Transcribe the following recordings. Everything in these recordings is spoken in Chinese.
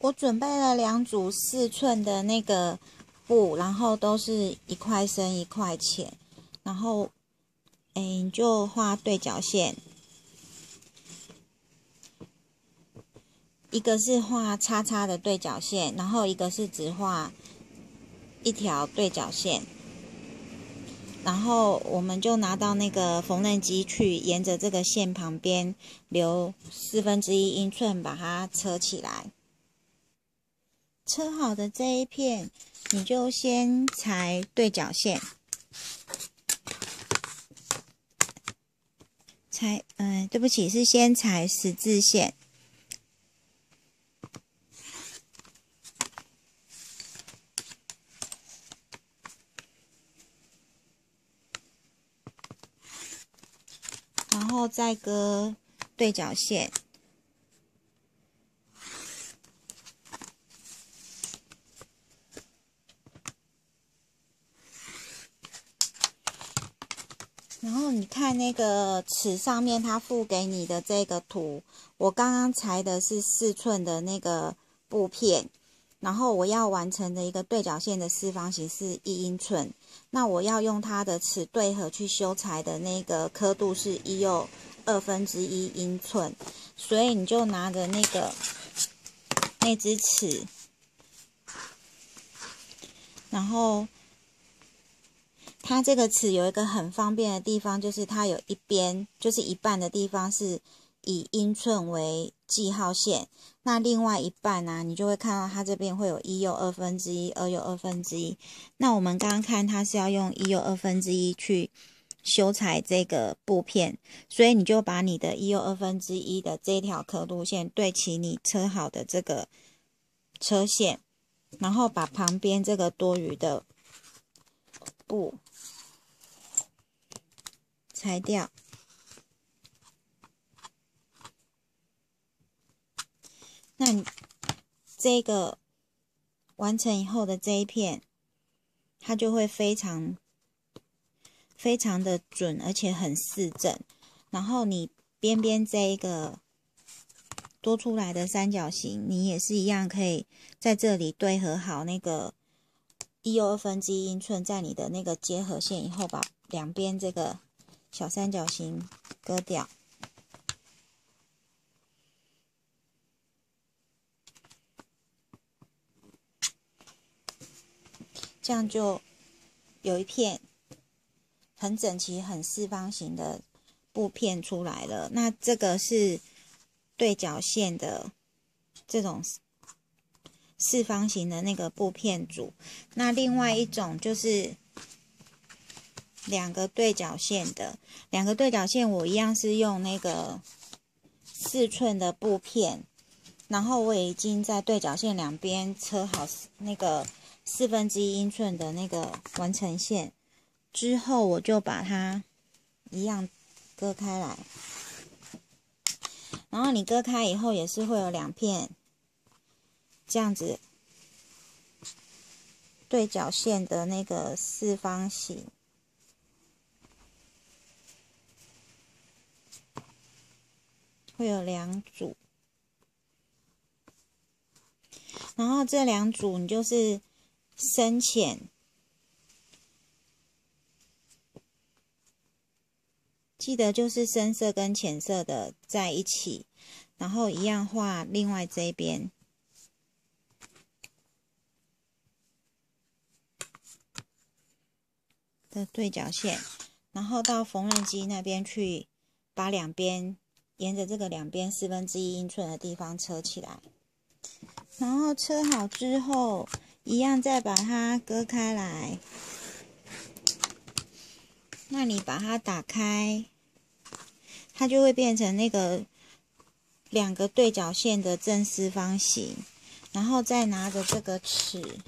我准备了两组四寸的那个布，然后都是一块深一块浅，然后，哎，就画对角线，一个是画叉叉的对角线，然后一个是只画一条对角线。然后我们就拿到那个缝纫机去，沿着这个线旁边留四分之一英寸，把它车起来。车好的这一片，你就先裁对角线，裁，嗯，对不起，是先裁十字线。然后再割对角线，然后你看那个尺上面，它附给你的这个图，我刚刚裁的是四寸的那个布片，然后我要完成的一个对角线的四方形是一英寸。那我要用它的尺对合去修裁的那个刻度是一又二分之一英寸，所以你就拿着那个那只尺，然后它这个尺有一个很方便的地方，就是它有一边就是一半的地方是以英寸为记号线。那另外一半呢，你就会看到它这边会有一又二分之一，二又二分之一。那我们刚刚看它是要用一又二分之一去修裁这个布片，所以你就把你的一又二分之一的这条刻度线对齐你车好的这个车线，然后把旁边这个多余的布裁掉。那你这个完成以后的这一片，它就会非常非常的准，而且很四正。然后你边边这一个多出来的三角形，你也是一样可以在这里对合好那个一又二分之一英寸，在你的那个接合线以后，把两边这个小三角形割掉。这样就有一片很整齐、很四方形的布片出来了。那这个是对角线的这种四方形的那个布片组。那另外一种就是两个对角线的，两个对角线我一样是用那个四寸的布片，然后我已经在对角线两边车好那个。四分之一英寸的那个完成线之后，我就把它一样割开来。然后你割开以后，也是会有两片这样子对角线的那个四方形，会有两组。然后这两组你就是。深浅，记得就是深色跟浅色的在一起，然后一样画另外这边的对角线，然后到缝纫机那边去，把两边沿着这个两边四分之一英寸的地方车起来，然后车好之后。一样，再把它割开来。那你把它打开，它就会变成那个两个对角线的正四方形。然后再拿着这个尺，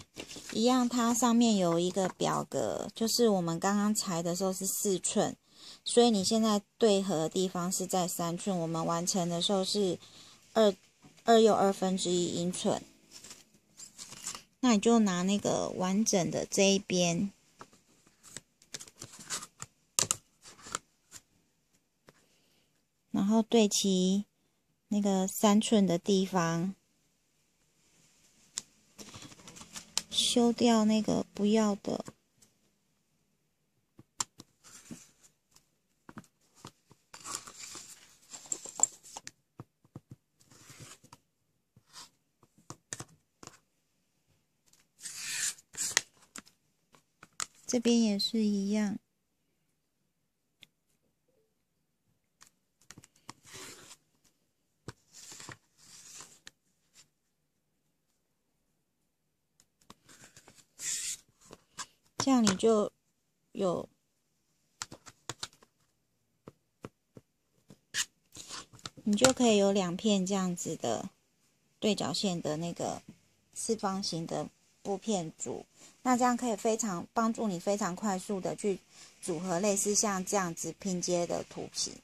一样，它上面有一个表格，就是我们刚刚裁的时候是四寸，所以你现在对合的地方是在三寸，我们完成的时候是二二又二分之一英寸。那你就拿那个完整的这一边，然后对齐那个三寸的地方，修掉那个不要的。这边也是一样，这样你就有，你就可以有两片这样子的对角线的那个四方形的布片组。那这样可以非常帮助你非常快速的去组合类似像这样子拼接的图形。